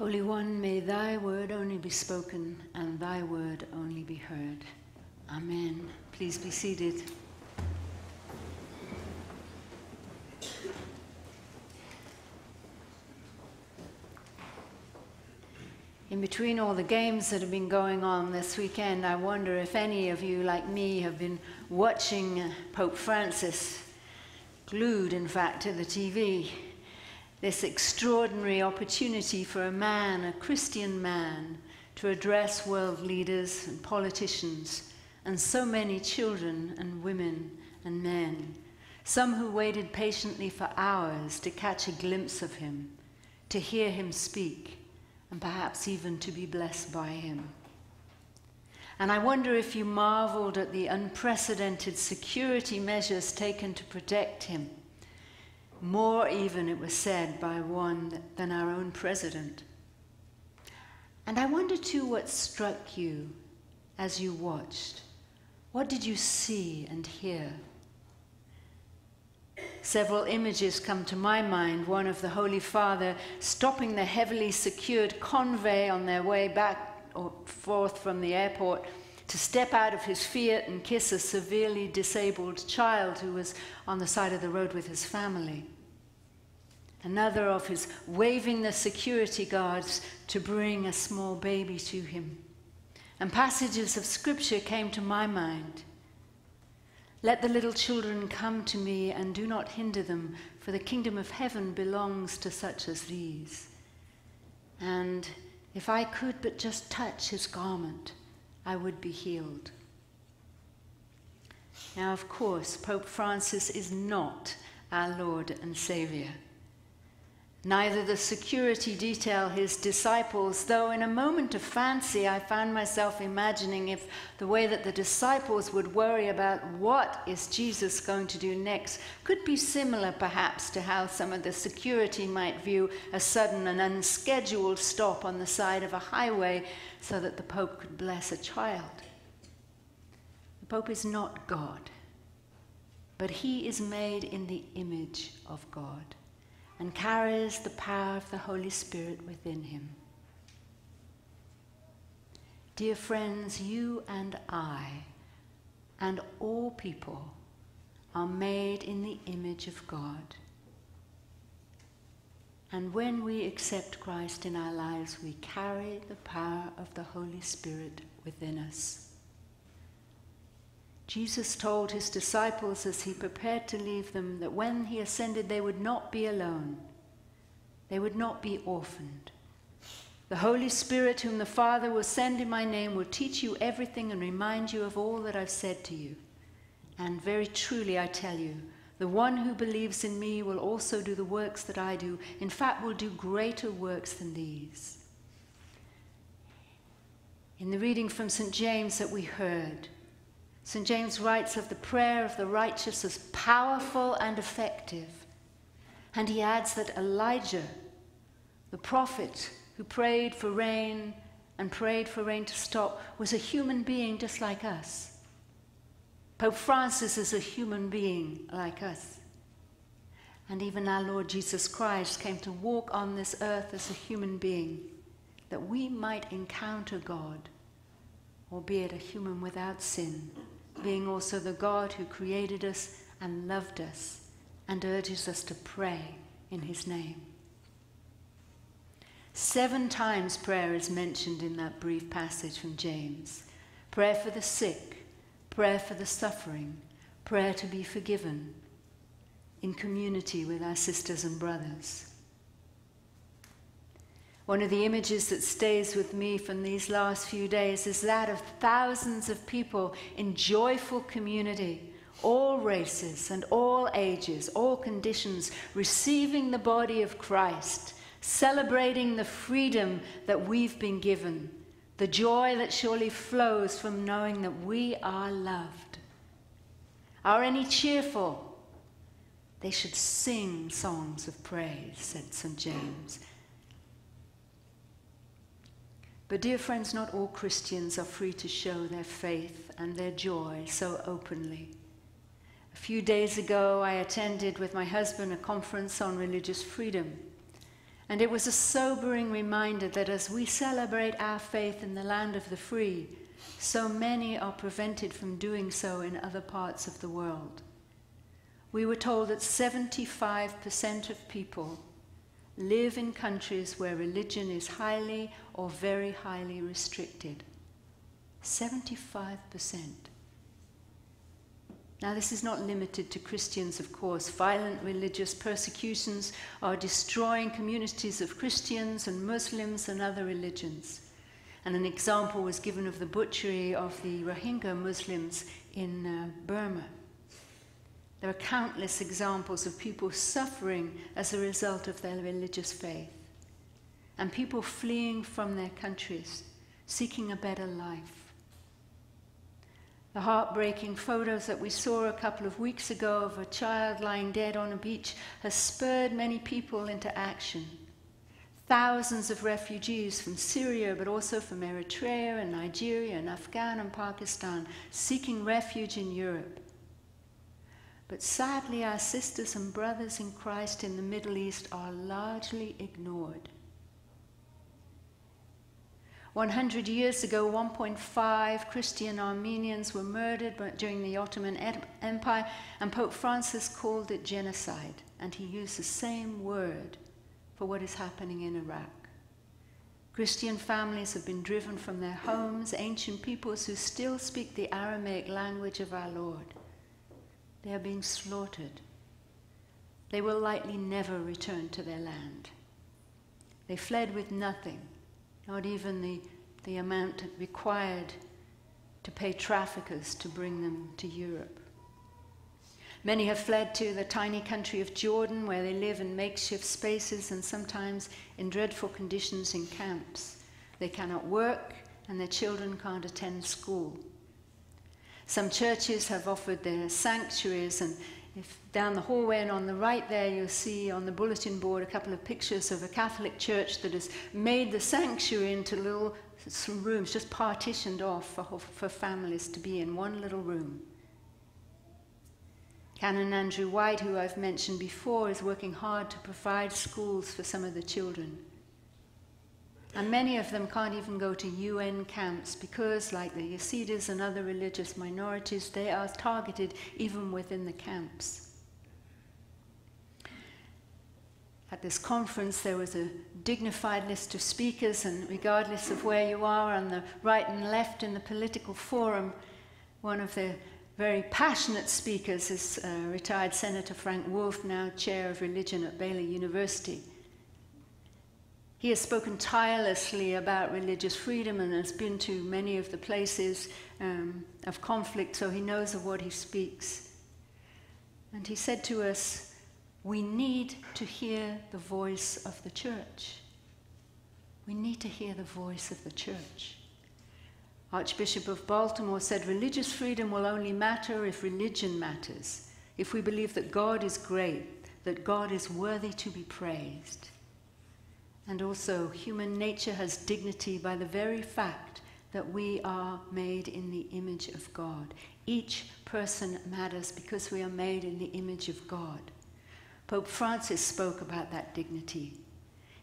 Holy One, may thy word only be spoken and thy word only be heard. Amen. Please be seated. In between all the games that have been going on this weekend, I wonder if any of you, like me, have been watching Pope Francis, glued, in fact, to the TV. This extraordinary opportunity for a man, a Christian man, to address world leaders and politicians, and so many children and women and men, some who waited patiently for hours to catch a glimpse of him, to hear him speak and perhaps even to be blessed by him. And I wonder if you marveled at the unprecedented security measures taken to protect him. More, even, it was said by one than our own president. And I wonder too what struck you as you watched. What did you see and hear? Several images come to my mind. One of the Holy Father stopping the heavily secured convoy on their way back or forth from the airport to step out of his Fiat and kiss a severely disabled child who was on the side of the road with his family. Another of his waving the security guards to bring a small baby to him. And passages of scripture came to my mind. Let the little children come to me and do not hinder them, for the kingdom of heaven belongs to such as these. And if I could but just touch his garment, I would be healed. Now, of course, Pope Francis is not our Lord and Savior neither the security detail his disciples, though in a moment of fancy I found myself imagining if the way that the disciples would worry about what is Jesus going to do next could be similar perhaps to how some of the security might view a sudden and unscheduled stop on the side of a highway so that the Pope could bless a child. The Pope is not God, but he is made in the image of God and carries the power of the Holy Spirit within him. Dear friends, you and I, and all people, are made in the image of God. And when we accept Christ in our lives, we carry the power of the Holy Spirit within us. Jesus told his disciples as he prepared to leave them that when he ascended, they would not be alone, they would not be orphaned. The Holy Spirit, whom the Father will send in my name, will teach you everything and remind you of all that I've said to you. And very truly, I tell you, the one who believes in me will also do the works that I do. In fact, will do greater works than these. In the reading from St. James that we heard, St. James writes of the prayer of the righteous as powerful and effective. And he adds that Elijah, the prophet who prayed for rain and prayed for rain to stop, was a human being just like us. Pope Francis is a human being like us. And even our Lord Jesus Christ came to walk on this earth as a human being, that we might encounter God, albeit a human without sin being also the God who created us and loved us and urges us to pray in his name. Seven times prayer is mentioned in that brief passage from James prayer for the sick, prayer for the suffering, prayer to be forgiven, in community with our sisters and brothers. One of the images that stays with me from these last few days is that of thousands of people in joyful community, all races and all ages, all conditions, receiving the body of Christ, celebrating the freedom that we've been given, the joy that surely flows from knowing that we are loved. Are any cheerful? They should sing songs of praise, said St. James. But, dear friends, not all Christians are free to show their faith and their joy so openly. A few days ago, I attended with my husband a conference on religious freedom. And it was a sobering reminder that as we celebrate our faith in the land of the free, so many are prevented from doing so in other parts of the world. We were told that 75% of people live in countries where religion is highly or very highly restricted. 75%. Now, this is not limited to Christians, of course. Violent religious persecutions are destroying communities of Christians and Muslims and other religions. And an example was given of the butchery of the Rohingya Muslims in uh, Burma. There are countless examples of people suffering as a result of their religious faith, and people fleeing from their countries, seeking a better life. The heartbreaking photos that we saw a couple of weeks ago of a child lying dead on a beach has spurred many people into action. Thousands of refugees from Syria, but also from Eritrea and Nigeria and Afghan and Pakistan, seeking refuge in Europe. But sadly, our sisters and brothers in Christ in the Middle East are largely ignored. 100 years ago, 1.5 Christian Armenians were murdered during the Ottoman Empire, and Pope Francis called it genocide. And he used the same word for what is happening in Iraq. Christian families have been driven from their homes, ancient peoples who still speak the Aramaic language of our Lord. They are being slaughtered. They will likely never return to their land. They fled with nothing not even the, the amount required to pay traffickers to bring them to Europe. Many have fled to the tiny country of Jordan, where they live in makeshift spaces and sometimes in dreadful conditions in camps. They cannot work, and their children can't attend school. Some churches have offered their sanctuaries and if down the hallway and on the right there, you'll see on the bulletin board a couple of pictures of a Catholic church that has made the sanctuary into little rooms, just partitioned off for, for families to be in one little room. Canon Andrew White, who I've mentioned before, is working hard to provide schools for some of the children. And many of them can't even go to UN camps because, like the Yazidis and other religious minorities, they are targeted even within the camps. At this conference, there was a dignified list of speakers, and regardless of where you are on the right and left in the political forum, one of the very passionate speakers is uh, retired Senator Frank Wolf, now chair of religion at Baylor University. He has spoken tirelessly about religious freedom and has been to many of the places um, of conflict, so he knows of what he speaks. And he said to us, We need to hear the voice of the church. We need to hear the voice of the church. Archbishop of Baltimore said, Religious freedom will only matter if religion matters, if we believe that God is great, that God is worthy to be praised. And also, human nature has dignity by the very fact that we are made in the image of God. Each person matters because we are made in the image of God. Pope Francis spoke about that dignity.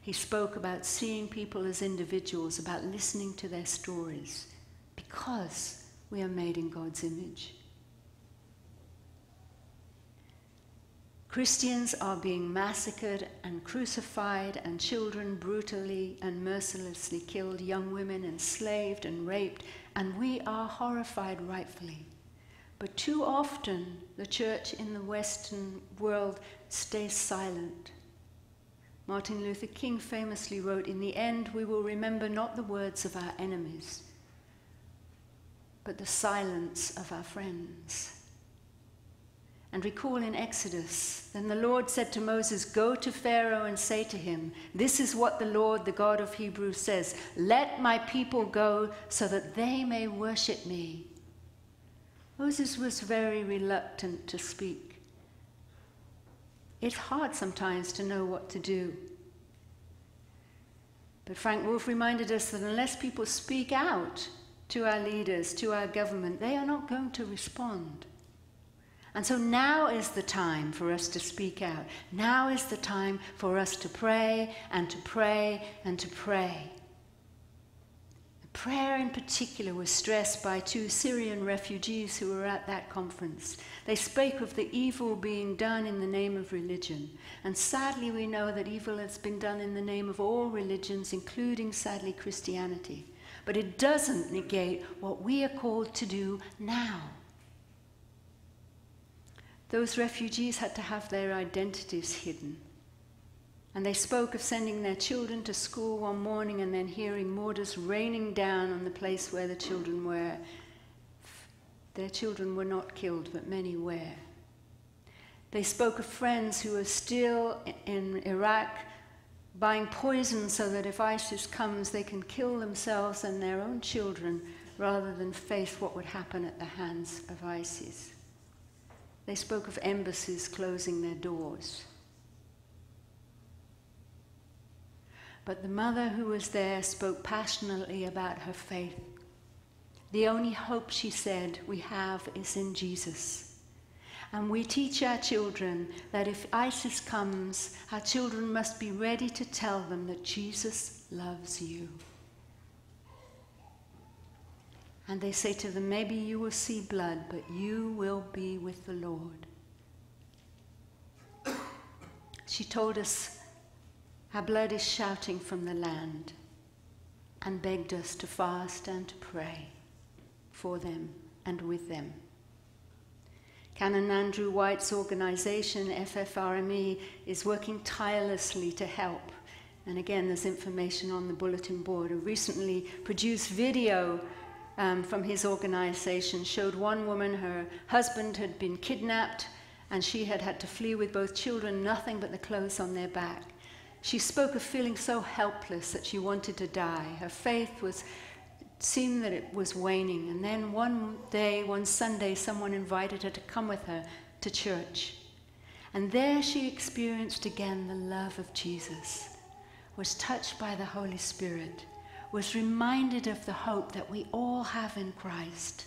He spoke about seeing people as individuals, about listening to their stories, because we are made in God's image. Christians are being massacred and crucified, and children brutally and mercilessly killed, young women enslaved and raped, and we are horrified rightfully. But too often, the church in the Western world stays silent. Martin Luther King famously wrote In the end, we will remember not the words of our enemies, but the silence of our friends. And recall in Exodus, then the Lord said to Moses, Go to Pharaoh and say to him, This is what the Lord, the God of Hebrews, says Let my people go so that they may worship me. Moses was very reluctant to speak. It's hard sometimes to know what to do. But Frank Wolf reminded us that unless people speak out to our leaders, to our government, they are not going to respond. And so now is the time for us to speak out. Now is the time for us to pray and to pray and to pray. Prayer, in particular, was stressed by two Syrian refugees who were at that conference. They spoke of the evil being done in the name of religion. And sadly, we know that evil has been done in the name of all religions, including, sadly, Christianity. But it doesn't negate what we are called to do now. Those refugees had to have their identities hidden. And they spoke of sending their children to school one morning and then hearing mortars raining down on the place where the children were. Their children were not killed, but many were. They spoke of friends who were still in Iraq buying poison so that if ISIS comes, they can kill themselves and their own children rather than face what would happen at the hands of ISIS. They spoke of embassies closing their doors. But the mother who was there spoke passionately about her faith. The only hope, she said, we have is in Jesus. And we teach our children that if ISIS comes, our children must be ready to tell them that Jesus loves you. And they say to them, Maybe you will see blood, but you will be with the Lord. She told us our blood is shouting from the land and begged us to fast and to pray for them and with them. Canon Andrew White's organization, FRRME, is working tirelessly to help. And again, there's information on the bulletin board. A recently produced video um, from his organization showed one woman, her husband had been kidnapped, and she had had to flee with both children, nothing but the clothes on their back. She spoke of feeling so helpless that she wanted to die. Her faith was seemed that it was waning. And then one day, one Sunday, someone invited her to come with her to church. And there she experienced again the love of Jesus, was touched by the Holy Spirit, was reminded of the hope that we all have in Christ.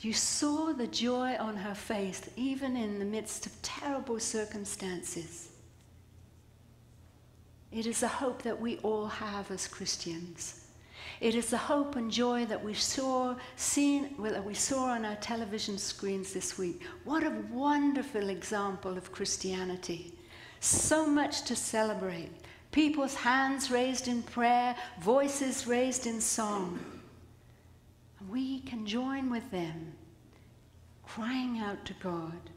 You saw the joy on her face, even in the midst of terrible circumstances. It is a hope that we all have as Christians. It is the hope and joy that we saw, seen, that we saw on our television screens this week. What a wonderful example of Christianity. So much to celebrate. People's hands raised in prayer, voices raised in song. We can join with them, crying out to God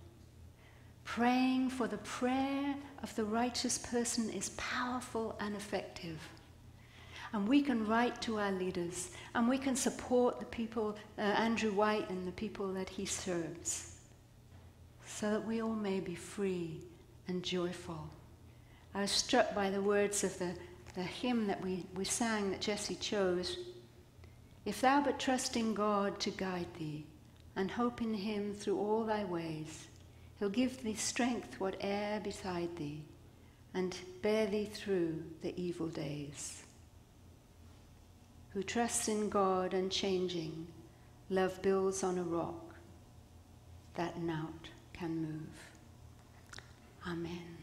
Praying for the prayer of the righteous person is powerful and effective. And we can write to our leaders and we can support the people, uh, Andrew White and the people that he serves, so that we all may be free and joyful. I was struck by the words of the, the hymn that we, we sang that Jesse chose. If thou but trust in God to guide thee, and hope in him through all thy ways, He'll give thee strength whate'er beside thee, and bear thee through the evil days. Who trusts in God unchanging, love builds on a rock that naught can move. Amen.